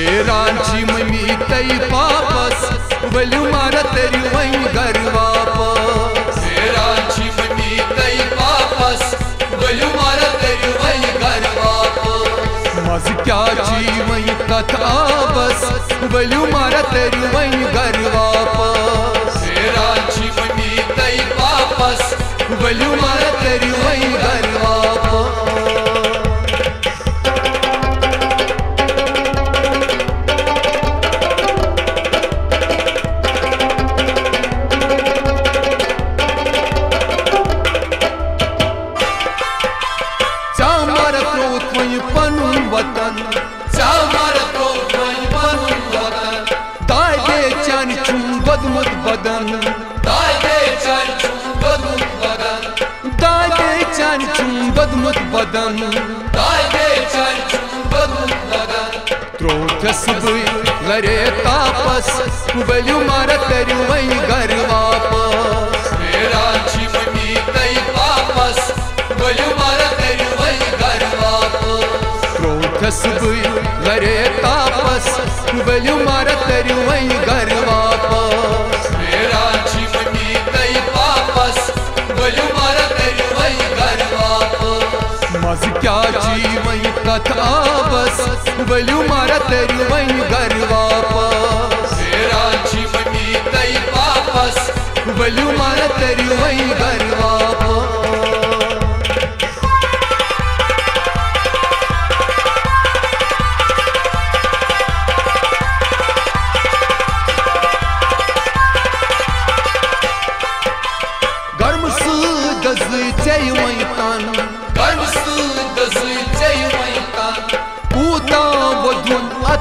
शेरांची mummy तई पापस वलियो मारा तेरी वही घर वापस। शेरांची मम्मी तई वापस वलियो मारा तेरी वही घर वापस। मज क्या ची वही कथा बस वलियो मारा तेरी वही घर वापस। शेरांची मम्मी तई वापस वलियो मारा तेरी बदमुत बदन दाय दे चल चूं बनूं वतन त्रोथस बुई लरे तापस वलियो मारा तेरी वही घर वापस। शेरांची मम्मी तई वापस। वलियो मारा तेरी वही लरे मज क्या जीवन वही कथा बस वलियो मारा तेरी वही घर वापस। शेरांची मम्मी तई वापस वलियो मारा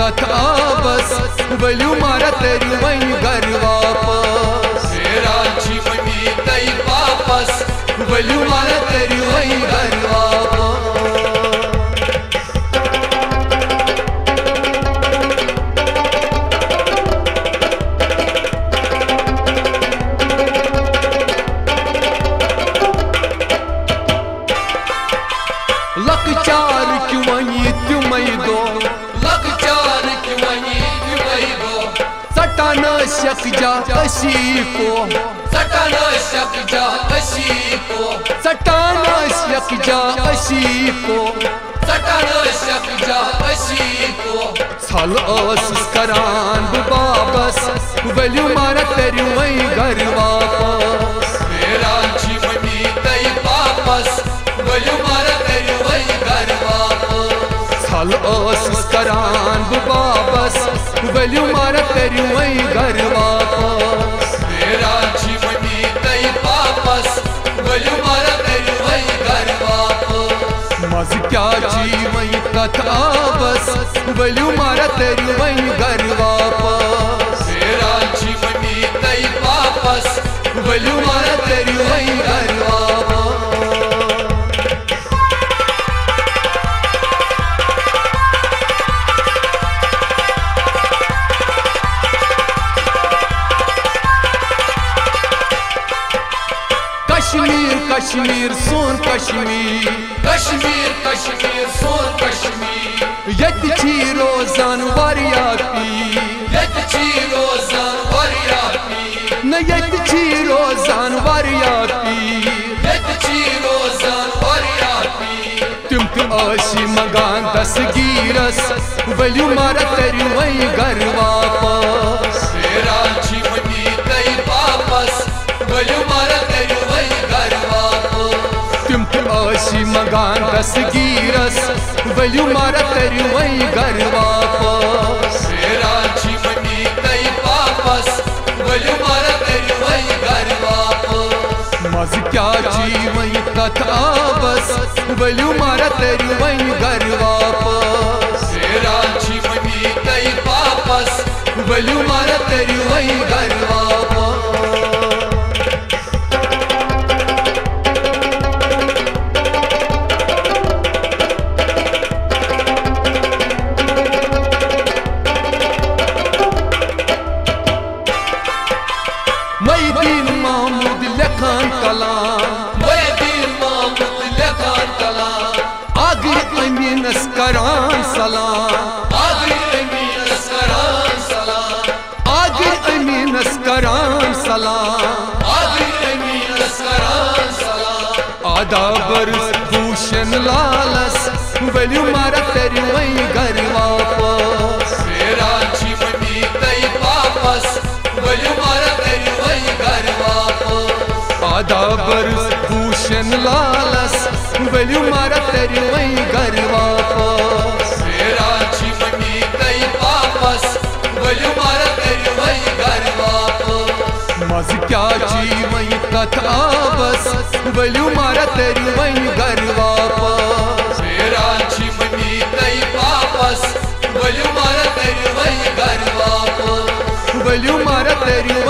कथा बस वलियो मारा तेरी वही घर वापस। शेरांची मम्मी तई वापस वलियो मारा तेरी वही घर सटान शक जा अशी को सटाना शक जा अशी को सटाना शक जा अशी को सटाना शक जा अशी को साल स करान बाबस वलियो मारा तेरी वही घर वापस। वापस छल स करान बाबस वलियो मारा तेरी वही वापस। शेरांची मम्मी तई वापस, वलियो मारा तेरी वही घर वापस। मज क्या जी वही कथा बस, वलियो मारा तेरी वही घर वापस। शेरांची मम्मी तई वापस, वलियो मारा तेरी वही वापस कश्मीर कश्मीर सोन कश्मीर कश्मीर कश्मीर सोन कश्मीर यत छी रोजान वारिया पी यत छी रोजान वरिया पी न यत छी रोजान वारिया पी यत छी रोजान वरिया पी तुम तो आशी मगान दसगीरस वलियो मारा तेरी वही घर वापस शेरांची मम्मी तई वापस वलियो मारा तेरी वही घर वापस तो आशी मगान दसगीरस वलियो मारा तेरी वही घर वापस। शेरांची मम्मी तई वापस वलियो मारा तेरी वही घर वापस। मज क्या ची वही कथा बस वलियो मारा लखान कलाम Muhyiddin Mahmud Lekan Kalan आगे अमीनस करान सलाम Adri Emin Askaran Salam आगे अमीनस करान सलाम Adri Emin Askaran Salam आधा बरस भूषण लालस वलियो भूषण लालस वलियो मारा तेरी वही घर वापस रांची मनी तई वापस वलियो मारा तेरी वही घर वापस मज क्या ची वही कथा बस वलियो मारा तेरी वही घर वापस रांची मनी तई वापस वलियो मारा तेरी वही घर वापस वलियो मारा तेरी वही घर